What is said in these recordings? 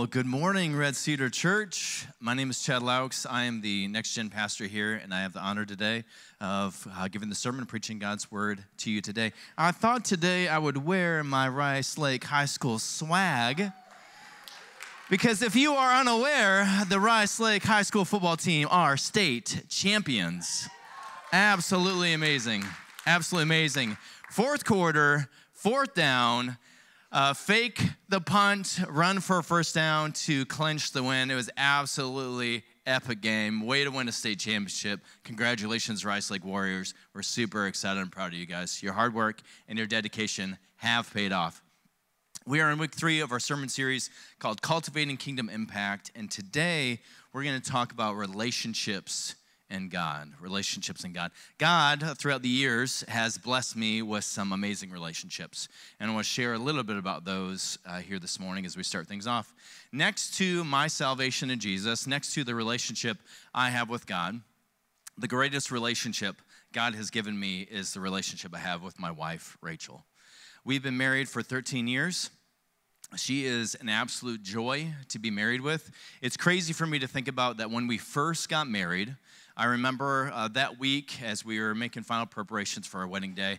Well, good morning, Red Cedar Church. My name is Chad Laux. I am the next gen pastor here, and I have the honor today of uh, giving the sermon, preaching God's word to you today. I thought today I would wear my Rice Lake High School swag. Because if you are unaware, the Rice Lake High School football team are state champions. Absolutely amazing. Absolutely amazing. Fourth quarter, fourth down, uh, fake the punt, run for a first down to clinch the win. It was absolutely epic game. Way to win a state championship. Congratulations, Rice Lake Warriors. We're super excited and proud of you guys. Your hard work and your dedication have paid off. We are in week three of our sermon series called Cultivating Kingdom Impact, and today we're going to talk about relationships and God, relationships and God. God, throughout the years, has blessed me with some amazing relationships. And I want to share a little bit about those uh, here this morning as we start things off. Next to my salvation in Jesus, next to the relationship I have with God, the greatest relationship God has given me is the relationship I have with my wife, Rachel. We've been married for 13 years. She is an absolute joy to be married with. It's crazy for me to think about that when we first got married, I remember uh, that week as we were making final preparations for our wedding day,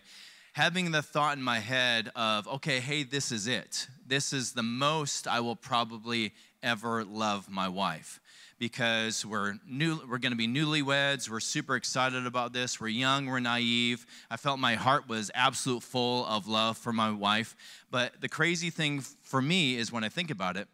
having the thought in my head of, okay, hey, this is it. This is the most I will probably ever love my wife. Because we're new we're going to be newlyweds. We're super excited about this. We're young we're naive. I felt my heart was absolute full of love for my wife. But the crazy thing for me is when i think about it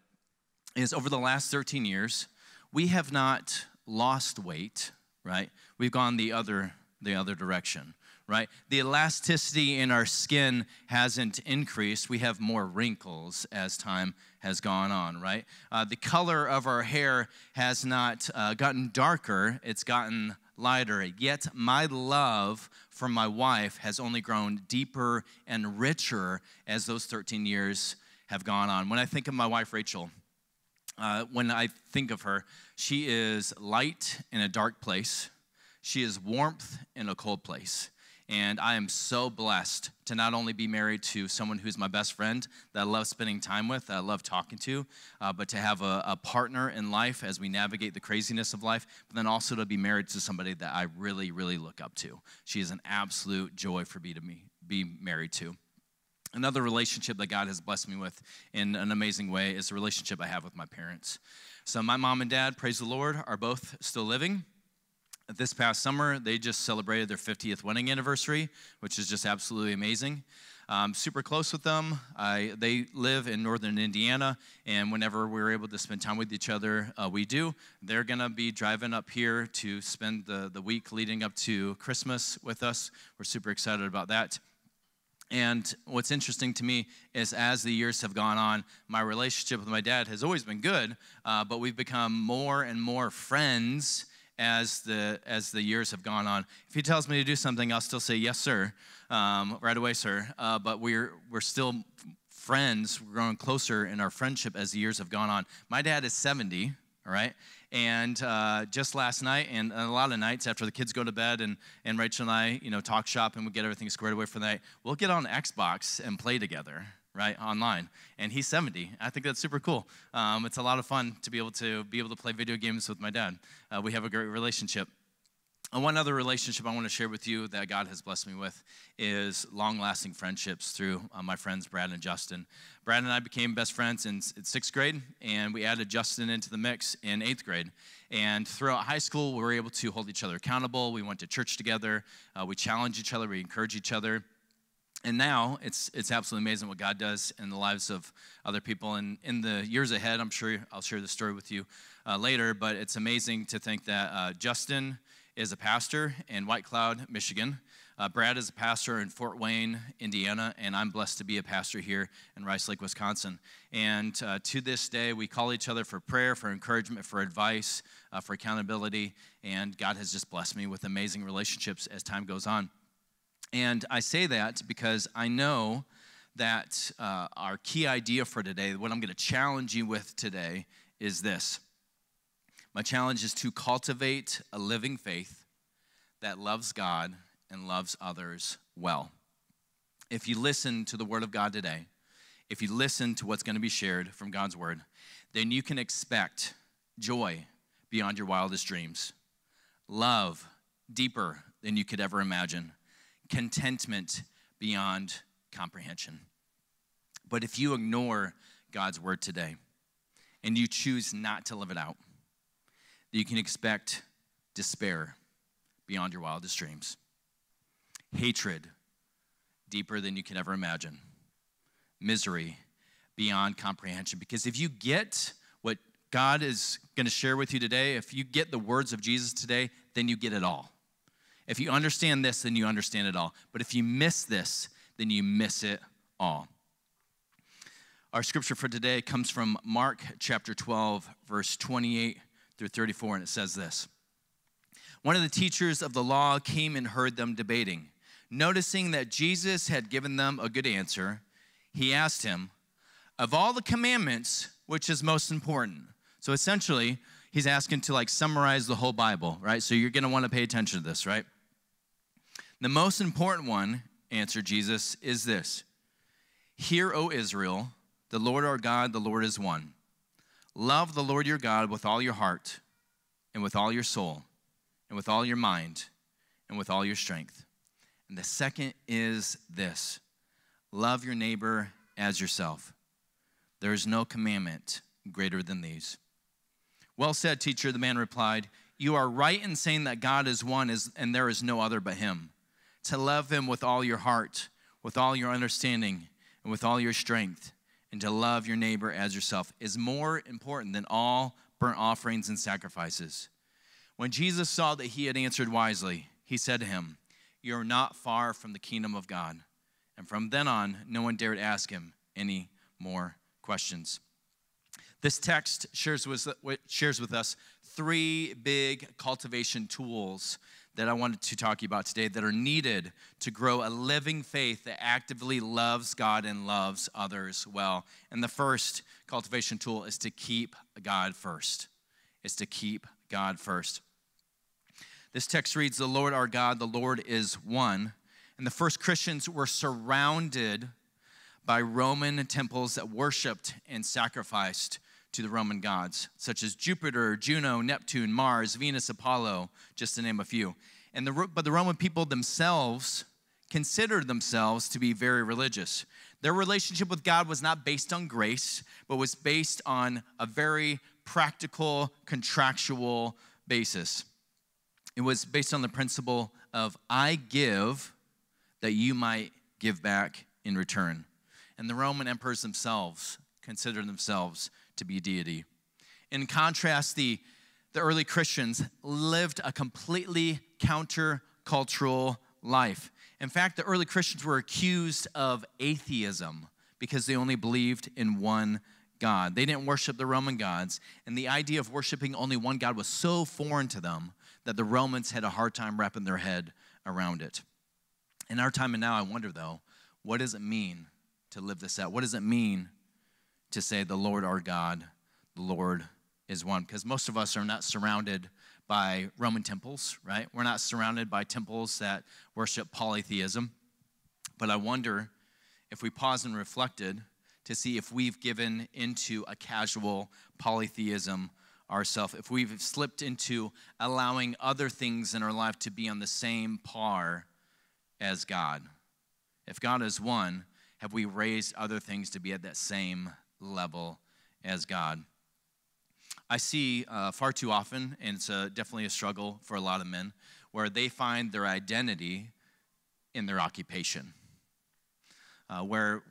is over the last 13 years we have not lost weight right? We've gone the other the other direction, right? The elasticity in our skin hasn't increased. We have more wrinkles as time has gone on, right? Uh, the color of our hair has not uh, gotten darker, it's gotten lighter. Yet my love for my wife has only grown deeper and richer as those 13 years have gone on. When I think of my wife, Rachel, uh, when I think of her, she is light in a dark place, she is warmth in a cold place. And I am so blessed to not only be married to someone who's my best friend that I love spending time with, that I love talking to, uh, but to have a, a, partner in life as we navigate the craziness of life, but then also to be married to somebody that I really, really look up to. She is an absolute joy for me to be married to. Another relationship that God has blessed me with in an amazing way is the relationship I have with my parents. So, my mom and dad, praise the Lord, are both still living. This past summer, they just celebrated their 50th wedding anniversary, which is just absolutely amazing. Super close with them. I, they live in northern Indiana, and whenever we're able to spend time with each other, uh, we do. They're going to be driving up here to spend the, the week leading up to Christmas with us. We're super excited about that. And what's interesting to me is as the years have gone on, my relationship with my dad has always been good, uh, but we've become more and more friends as the as the years have gone on. If he tells me to do something, I'll still say yes, sir, um, right away, sir. Uh, but we're we're still friends. We're growing closer in our friendship as the years have gone on. My dad is 70, all right, and uh, just last night, and a lot of nights after the kids go to bed, and, and Rachel and I, you know, talk shop and we get everything squared away for the night, we'll get on Xbox and play together, right, online. And he's 70. I think that's super cool. Um, it's a lot of fun to be able to be able to play video games with my dad. Uh, we have a great relationship. And one other relationship I want to share with you that God has blessed me with is long lasting friendships through uh, my friends Brad and Justin. Brad and I became best friends in, in, sixth grade, and we added Justin into the mix in eighth grade. And throughout high school, we were able to hold each other accountable. We went to church together, uh, we challenged each other, we encouraged each other. And now it's, it's absolutely amazing what God does in the lives of other people. And in the years ahead, I'm sure I'll share the story with you uh, later, but it's amazing to think that uh, Justin, is a pastor in White Cloud, Michigan. Uh, Brad is a pastor in Fort Wayne, Indiana, and I'm blessed to be a pastor here in Rice Lake, Wisconsin. And uh, to this day, we call each other for prayer, for encouragement, for advice, uh, for accountability, and God has just blessed me with amazing relationships as time goes on. And I say that because I know that uh, our key idea for today, what I'm going to challenge you with today, is this my challenge is to cultivate a living faith that loves God and loves others well. If you listen to the Word of God today, if you listen to what's going to be shared from God's Word, then you can expect joy beyond your wildest dreams, love deeper than you could ever imagine, contentment beyond comprehension. But if you ignore God's word today and you choose not to live it out, you can expect despair beyond your wildest dreams, hatred deeper than you can ever imagine, misery beyond comprehension. Because if you get what God is going to share with you today, if you get the words of Jesus today, then you get it all. If you understand this, then you understand it all. But if you miss this, then you miss it all. Our scripture for today comes from Mark chapter 12, verse 28 through 34, and it says this One of the teachers of the law came and heard them debating. Noticing that Jesus had given them a good answer, he asked him, Of all the commandments, which is most important? So essentially, he's asking to like summarize the whole Bible, right? So you're gonna wanna pay attention to this, right? The most important one, answered Jesus, is this Hear, O Israel, the Lord our God, the Lord is one. Love the Lord your God with all your heart, and with all your soul, and with all your mind, and with all your strength. And the second is this love your neighbor as yourself. There is no commandment greater than these. Well said, teacher, the man replied. You are right in saying that God is one and there is no other but him. To love him with all your heart, with all your understanding, and with all your strength, and to love your neighbor as yourself is more important than all burnt offerings and sacrifices. When Jesus saw that he had answered wisely, he said to him, you're not far from the kingdom of God. And from then on, no one dared ask him any more questions. This text shares with, shares with us three big cultivation tools that I wanted to talk to you about today that are needed to grow a living faith that actively loves God and loves others well. And the first cultivation tool is to keep God first. Is to keep God first. This text reads, The Lord our God, the Lord is one. And the first Christians were surrounded by Roman temples that worshiped and sacrificed to the Roman gods, such as Jupiter, Juno, Neptune, Mars, Venus, Apollo, just to name a few. And the, but the Roman people themselves considered themselves to be very religious. Their relationship with God was not based on grace, but was based on a very practical, contractual basis. It was based on the principle of I give that you might give back in return. And the Roman emperors themselves considered themselves to be deity. In contrast, the, the early Christians lived a completely countercultural life. In fact, the early Christians were accused of atheism because they only believed in one God. They didn't worship the Roman gods, and the idea of worshiping only one God was so foreign to them that the Romans had a hard time wrapping their head around it. In our time and now, I wonder though, what does it mean to live this out? What does it mean to say, the Lord our God, the Lord is one? Because most of us are not surrounded by Roman temples, right? We're not surrounded by temples that worship polytheism. But I wonder if we pause and reflected to see if we've given into a casual polytheism ourselves, if we've slipped into allowing other things in our life to be on the same par as God. If God is one, have we raised other things to be at that same level as God? I see uh, far too often, and it's a, definitely a struggle for a lot of men, where they find their identity in their occupation. Uh, where,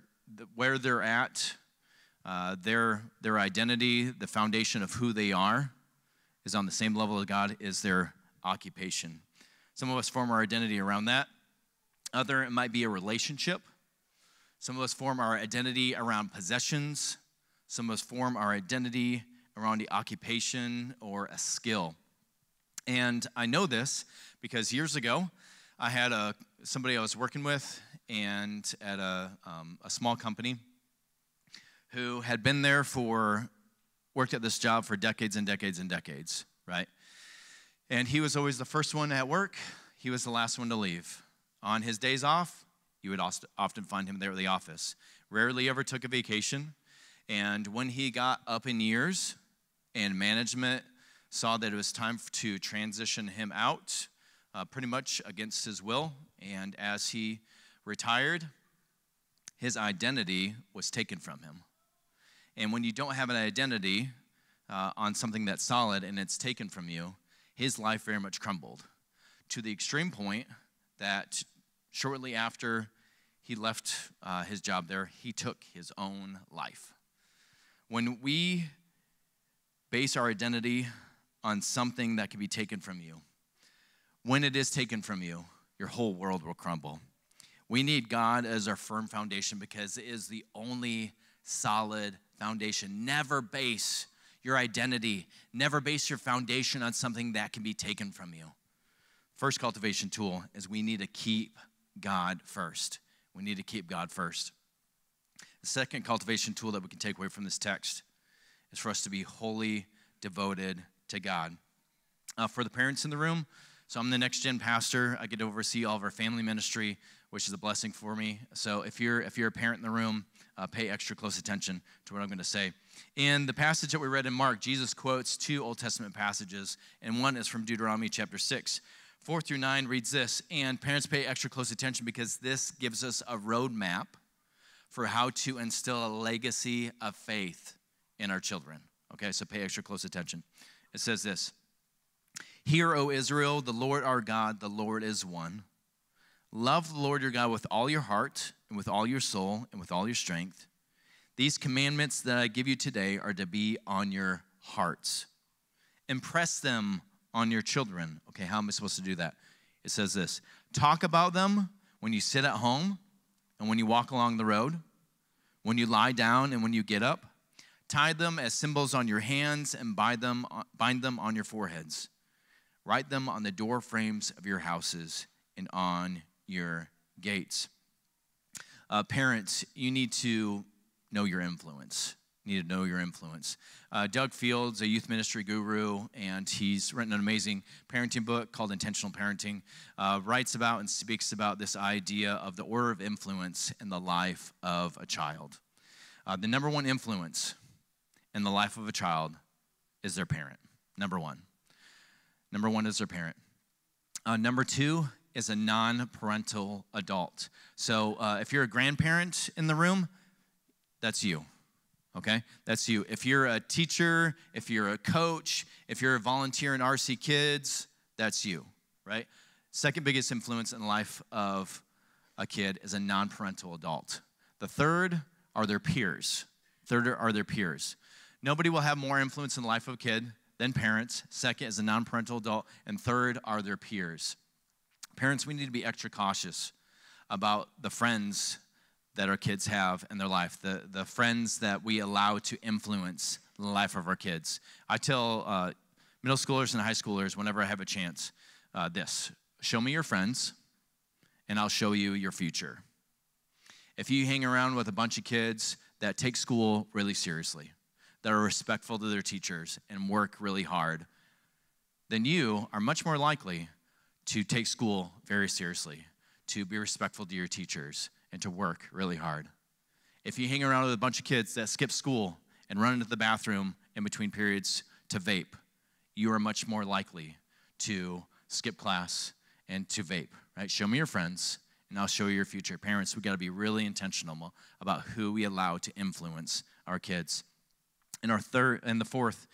where they're at uh, their, their identity, the foundation of who they are, is on the same level as God is their occupation. Some of us form our identity around that. Other, it might be a relationship. Some of us form our identity around possessions. Some of us form our identity around the occupation or a skill. And I know this because years ago, I had a somebody I was working with, and at a, um, a small company, who had been there for, worked at this job for decades and decades and decades, right? And he was always the first one at work, he was the last one to leave. On his days off, you would often find him there at the office. Rarely ever took a vacation. And when he got up in years and management saw that it was time to transition him out, uh, pretty much against his will, and as he retired, his identity was taken from him. And when you don't have an identity uh, on something that's solid and it's taken from you, his life very much crumbled to the extreme point that shortly after he left uh, his job there, he took his own life. When we base our identity on something that can be taken from you, when it is taken from you, your whole world will crumble. We need God as our firm foundation because it is the only solid foundation. Never base your identity, never base your foundation on something that can be taken from you. First cultivation tool is we need to keep God first. We need to keep God first. The second cultivation tool that we can take away from this text is for us to be wholly devoted to God. Uh, for the parents in the room, so I'm the next gen pastor. I get to oversee all of our family ministry, which is a blessing for me. So if you're if you're a parent in the room, uh, pay extra close attention to what I'm going to say. In the passage that we read in Mark, Jesus quotes two Old Testament passages, and one is from Deuteronomy chapter six. 4 through 9 reads this, and parents pay extra close attention because this gives us a roadmap for how to instill a legacy of faith in our children. Okay, so pay extra close attention. It says this Hear, O Israel, the Lord our God, the Lord is one. Love the Lord your God with all your heart, and with all your soul, and with all your strength. These commandments that I give you today are to be on your hearts. Impress them on your children. Okay, how am I supposed to do that? It says this Talk about them when you sit at home and when you walk along the road, when you lie down and when you get up. Tie them as symbols on your hands and bind them, bind them on your foreheads. Write them on the door frames of your houses and on your gates. Uh, parents, you need to know your influence need to know your influence. Uh, Doug Fields, a youth ministry guru, and he's written an amazing parenting book called Intentional Parenting, uh, writes about and speaks about this idea of the order of influence in the life of a child. Uh, the number one influence in the life of a child is their parent. Number one. Number one is their parent. Uh, number two is a non parental adult. So uh, if you're a grandparent in the room, that's you okay? That's you. If you're a teacher, if you're a coach, if you're a volunteer in RC Kids, that's you, right? Second biggest influence in the life of a kid is a non parental adult. The third are their peers. Third are their peers. Nobody will have more influence in the life of a kid than parents. Second is a non parental adult. And third are their peers. Parents, we need to be extra cautious about the friends that our kids have in their life, the, the friends that we allow to influence the life of our kids. I tell uh, middle schoolers and high schoolers whenever I have a chance uh, this show me your friends, and I'll show you your future. If you hang around with a bunch of kids that take school really seriously, that are respectful to their teachers, and work really hard, then you are much more likely to take school very seriously, to be respectful to your teachers, and to work really hard. If you hang around with a bunch of kids that skip school and run into the bathroom in between periods to vape, you are much more likely to skip class and to vape, right? Show me your friends and I'll show you your future. Parents, we got to be really intentional about who we allow to influence our kids. And our third and the fourth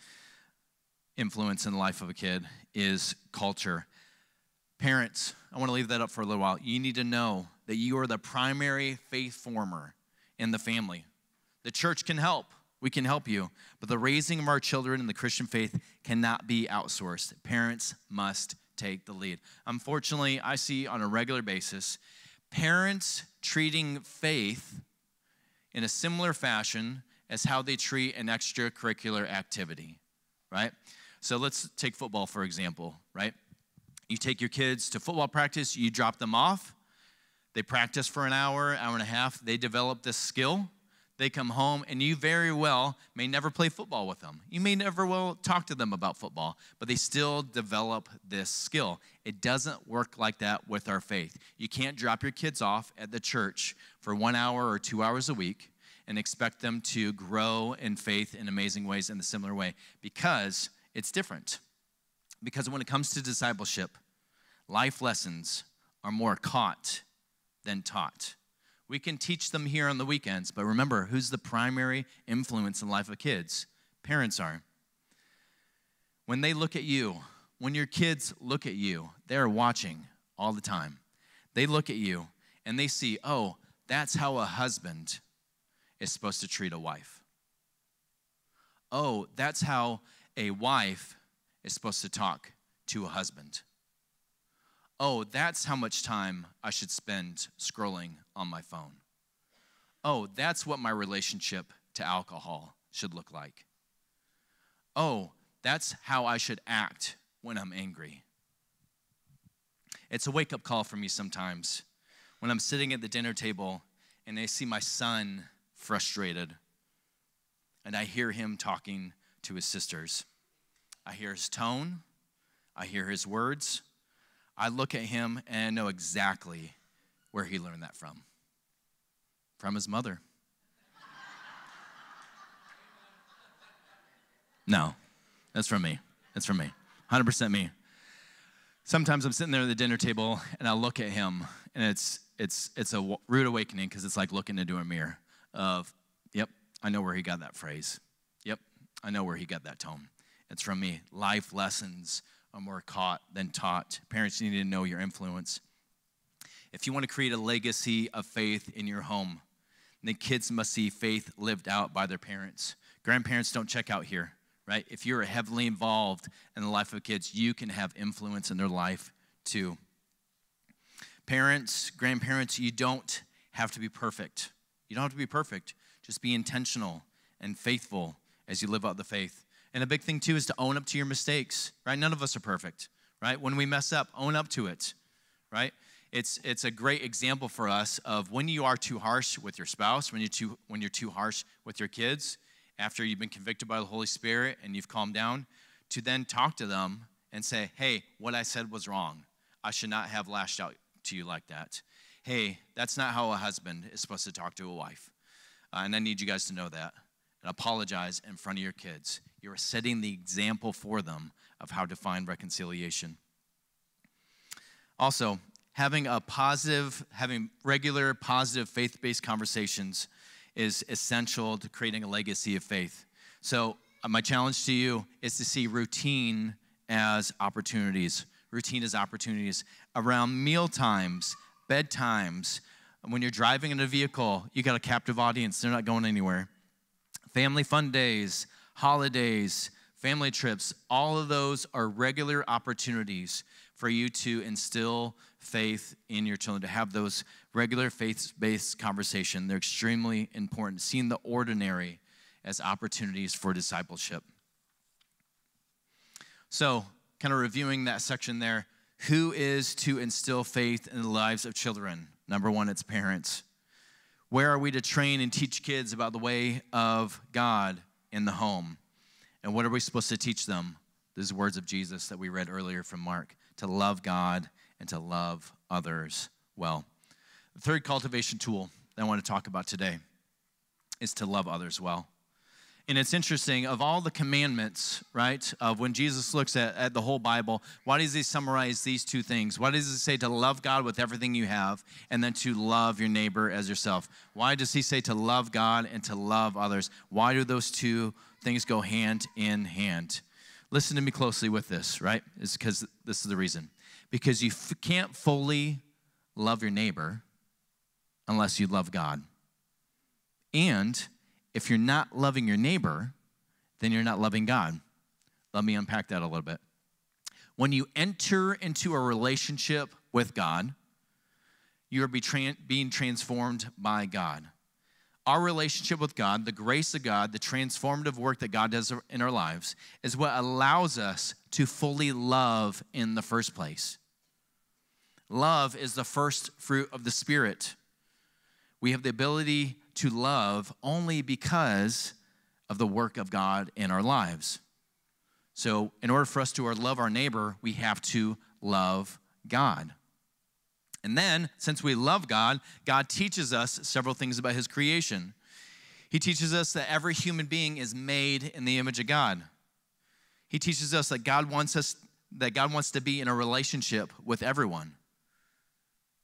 influence in the life of a kid is culture. Parents, I want to leave that up for a little while. You need to know that you are the primary faith former in the family. The church can help. We can help you. But the raising of our children in the Christian faith cannot be outsourced. Parents must take the lead. Unfortunately, I see on a regular basis parents treating faith in a similar fashion as how they treat an extracurricular activity, right? So let's take football, for example, right? You take your kids to football practice, you drop them off, they practice for an hour, hour and a half. They develop this skill. They come home, and you very well may never play football with them. You may never well talk to them about football, but they still develop this skill. It doesn't work like that with our faith. You can't drop your kids off at the church for one hour or two hours a week and expect them to grow in faith in amazing ways in a similar way because it's different. Because when it comes to discipleship, life lessons are more caught than taught. We can teach them here on the weekends, but remember, who's the primary influence in the life of kids? Parents are. When they look at you, when your kids look at you, they're watching all the time. They look at you and they see, oh, that's how a husband is supposed to treat a wife. Oh, that's how a wife is supposed to talk to a husband. Oh, that's how much time I should spend scrolling on my phone. Oh, that's what my relationship to alcohol should look like. Oh, that's how I should act when I'm angry. It's a wake up call for me sometimes when I'm sitting at the dinner table and I see my son frustrated and I hear him talking to his sisters. I hear his tone, I hear his words. I look at him and I know exactly where he learned that from from his mother. No, that's from me. That's from me. 100% me. Sometimes I'm sitting there at the dinner table and I look at him and it's it's it's a rude awakening because it's like looking into a mirror of, yep, I know where he got that phrase. Yep, I know where he got that tone. It's from me. Life lessons are more caught than taught. Parents need to know your influence. If you want to create a legacy of faith in your home, then kids must see faith lived out by their parents. Grandparents don't check out here, right? If you're heavily involved in the life of kids, you can have influence in their life too. Parents, grandparents, you don't have to be perfect. You don't have to be perfect. Just be intentional and faithful as you live out the faith. And a big thing too is to own up to your mistakes, right? None of us are perfect, right? When we mess up, own up to it, right? It's, it's a great example for us of when you are too harsh with your spouse, when you're too, when you're too harsh with your kids, after you've been convicted by the Holy Spirit and you've calmed down, to then talk to them and say, hey, what I said was wrong. I should not have lashed out to you like that. Hey, that's not how a husband is supposed to talk to a wife. Uh, and I need you guys to know that. And apologize in front of your kids. You're setting the example for them of how to find reconciliation. Also, having a positive, having regular, positive, faith based conversations is essential to creating a legacy of faith. So, uh, my challenge to you is to see routine as opportunities routine as opportunities around meal times, bedtimes. When you're driving in a vehicle, you got a captive audience, they're not going anywhere. Family fun days, holidays, family trips, all of those are regular opportunities for you to instill faith in your children, to have those regular faith based conversation. They're extremely important. Seeing the ordinary as opportunities for discipleship. So, kind of reviewing that section there, who is to instill faith in the lives of children? Number one, it's parents. Where are we to train and teach kids about the way of God in the home? And what are we supposed to teach them? These words of Jesus that we read earlier from Mark to love God and to love others well. The third cultivation tool that I want to talk about today is to love others well. And it's interesting, of all the commandments, right, of when Jesus looks at, at the whole Bible, why does he summarize these two things? Why does he say to love God with everything you have and then to love your neighbor as yourself? Why does he say to love God and to love others? Why do those two things go hand in hand? Listen to me closely with this, right? It's because this is the reason. Because you f- can't fully love your neighbor unless you love God. And if you're not loving your neighbor, then you're not loving God. Let me unpack that a little bit. When you enter into a relationship with God, you are being transformed by God. Our relationship with God, the grace of God, the transformative work that God does in our lives, is what allows us to fully love in the first place. Love is the first fruit of the Spirit. We have the ability to love only because of the work of God in our lives. So, in order for us to love our neighbor, we have to love God. And then, since we love God, God teaches us several things about His creation. He teaches us that every human being is made in the image of God. He teaches us that God wants us that God wants to be in a relationship with everyone.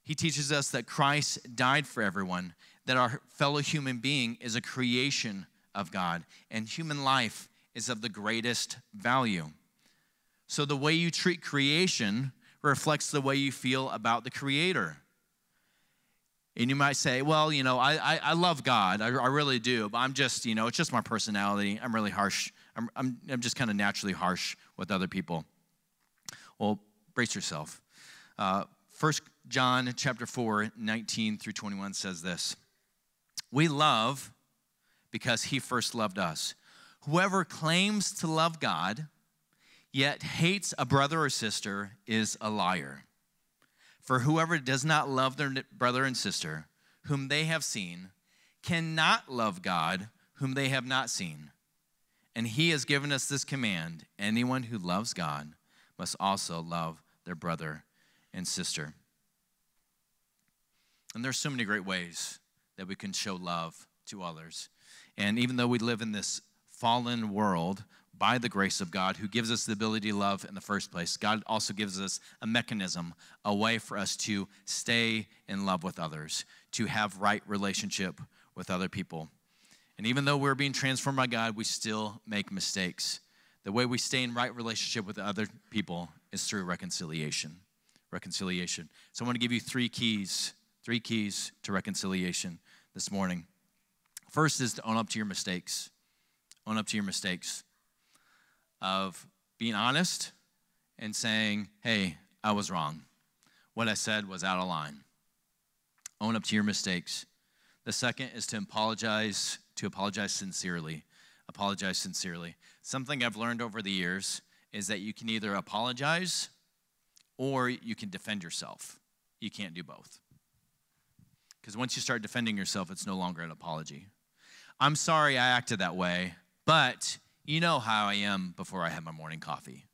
He teaches us that Christ died for everyone, that our fellow human being is a creation of God, and human life is of the greatest value. So the way you treat creation reflects the way you feel about the Creator. And you might say, well, you know, I, I, I love God, I, I, really do, but I'm just, you know, it's just my personality. I'm really harsh. I'm, I'm, I'm just kind of naturally harsh with other people. Well, brace yourself. Uh, 1 John chapter 4, 19 through 21 says this We love because he first loved us. Whoever claims to love God, yet hates a brother or sister, is a liar. For whoever does not love their brother and sister, whom they have seen, cannot love God, whom they have not seen. And he has given us this command anyone who loves God must also love their brother and sister. And there's so many great ways that we can show love to others. And even though we live in this fallen world, by the grace of God, who gives us the ability to love in the first place, God also gives us a mechanism, a way for us to stay in love with others, to have right relationship with other people. And even though we're being transformed by God, we still make mistakes. The way we stay in right relationship with other people is through reconciliation. Reconciliation. So I want to give you three keys, three keys to reconciliation this morning. First is to own up to your mistakes. Own up to your mistakes of being honest and saying, hey, I was wrong. What I said was out of line. Own up to your mistakes. The second is to apologize, to apologize sincerely. Apologize sincerely. Something I've learned over the years is that you can either apologize or you can defend yourself. You can't do both. Because once you start defending yourself, it's no longer an apology. I'm sorry I acted that way, but you know how I am before I have my morning coffee.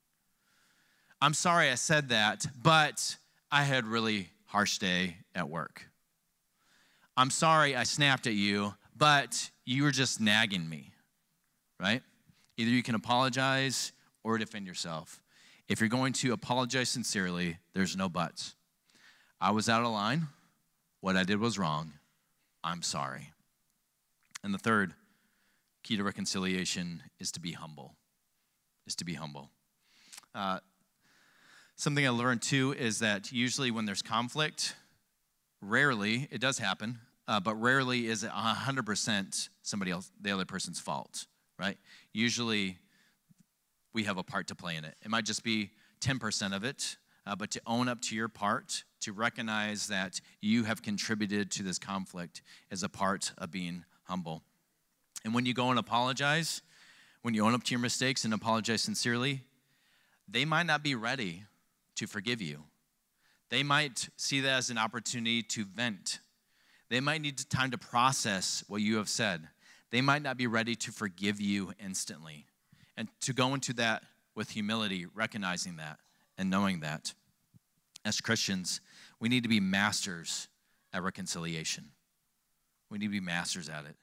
I'm sorry I said that, but I had a really harsh day at work. I'm sorry I snapped at you, but you were just nagging me, right? Either you can apologize or defend yourself. If you're going to apologize sincerely, there's no buts. I was out of line. What I did was wrong. I'm sorry. And the third key to reconciliation is to be humble. Is to be humble. Uh, something I learned too is that usually when there's conflict, rarely, it does happen, uh, but rarely is it 100% somebody else, the other person's fault, right? Usually we have a part to play in it. It might just be 10% of it, uh, but to own up to your part, to recognize that you have contributed to this conflict is a part of being humble. And when you go and apologize, when you own up to your mistakes and apologize sincerely, they might not be ready to forgive you. They might see that as an opportunity to vent. They might need time to process what you have said. They might not be ready to forgive you instantly. And to go into that with humility, recognizing that and knowing that. As Christians, we need to be masters at reconciliation. We need to be masters at it.